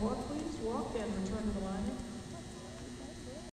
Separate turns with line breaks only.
Walk, please. Walk and return to the line.